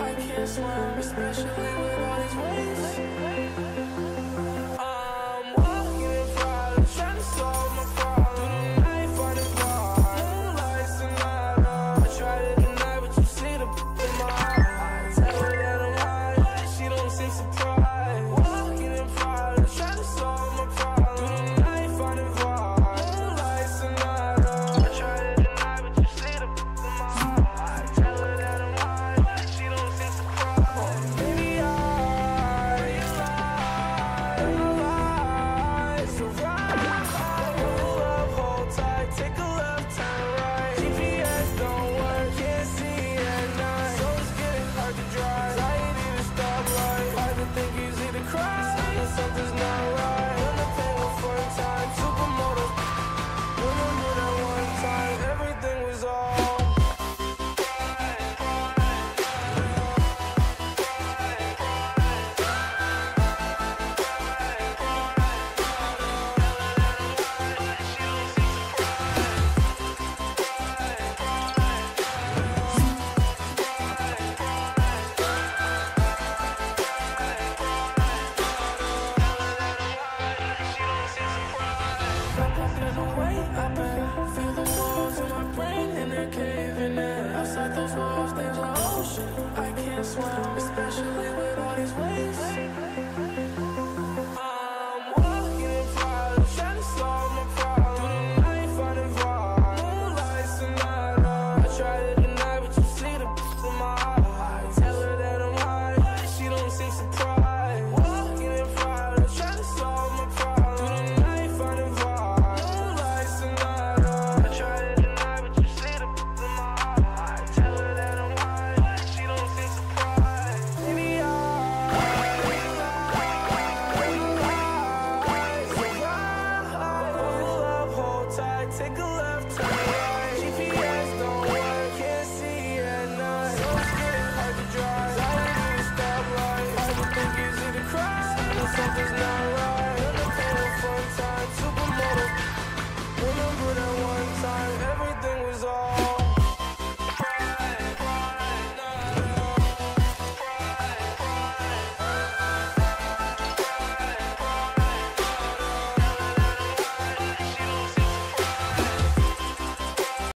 I can't swim, especially with all these waves. Something's not right, and the pain for a time. running away, I bet Feel the walls in my brain and they're caving in Outside those walls, there's an ocean. I can't swim, Take a